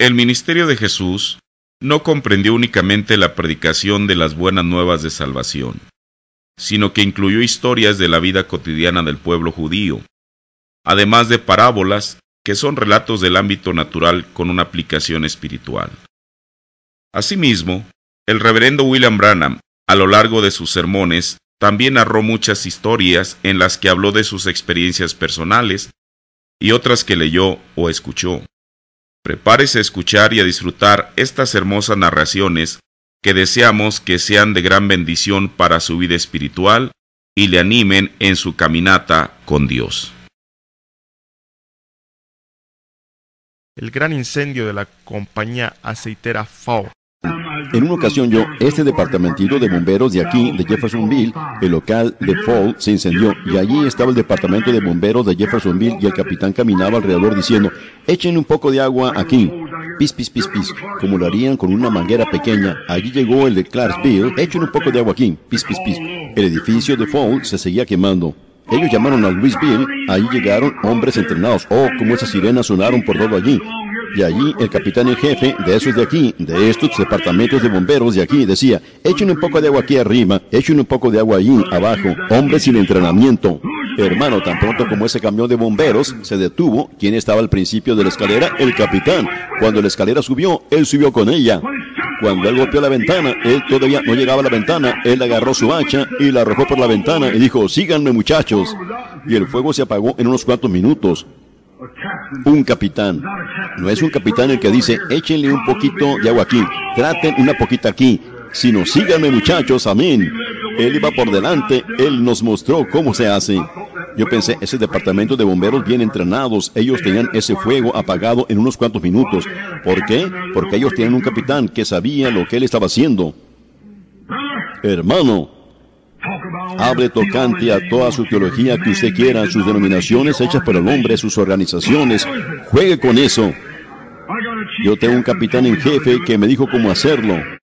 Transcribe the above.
El ministerio de Jesús no comprendió únicamente la predicación de las buenas nuevas de salvación, sino que incluyó historias de la vida cotidiana del pueblo judío, además de parábolas que son relatos del ámbito natural con una aplicación espiritual. Asimismo, el reverendo William Branham, a lo largo de sus sermones, también narró muchas historias en las que habló de sus experiencias personales y otras que leyó o escuchó. Prepárese a escuchar y a disfrutar estas hermosas narraciones que deseamos que sean de gran bendición para su vida espiritual y le animen en su caminata con Dios. El gran incendio de la compañía aceitera FAO en una ocasión yo, este departamentito de bomberos de aquí, de Jeffersonville, el local de Fall, se incendió y allí estaba el departamento de bomberos de Jeffersonville y el capitán caminaba alrededor diciendo, echen un poco de agua aquí. Pis, pis, pis, pis, como lo harían con una manguera pequeña. Allí llegó el de Clarksville, echen un poco de agua aquí. Pis, pis, pis. El edificio de Fall se seguía quemando. Ellos llamaron a Louisville, ahí llegaron hombres entrenados. Oh, como esas sirenas sonaron por todo allí. Y allí el capitán en jefe de esos de aquí, de estos departamentos de bomberos de aquí, decía, echen un poco de agua aquí arriba, echen un poco de agua allí abajo, hombres sin entrenamiento. Hermano, tan pronto como ese camión de bomberos se detuvo, ¿quién estaba al principio de la escalera? El capitán. Cuando la escalera subió, él subió con ella. Cuando él golpeó la ventana, él todavía no llegaba a la ventana, él agarró su hacha y la arrojó por la ventana y dijo, síganme muchachos. Y el fuego se apagó en unos cuantos minutos. Un capitán. No es un capitán el que dice, échenle un poquito de agua aquí, traten una poquita aquí, sino síganme muchachos, amén. Él iba por delante, él nos mostró cómo se hace. Yo pensé, ese departamento de bomberos bien entrenados, ellos tenían ese fuego apagado en unos cuantos minutos. ¿Por qué? Porque ellos tienen un capitán que sabía lo que él estaba haciendo. Hermano, Hable tocante a toda su teología que usted quiera, sus denominaciones hechas por el hombre, sus organizaciones. Juegue con eso. Yo tengo un capitán en jefe que me dijo cómo hacerlo.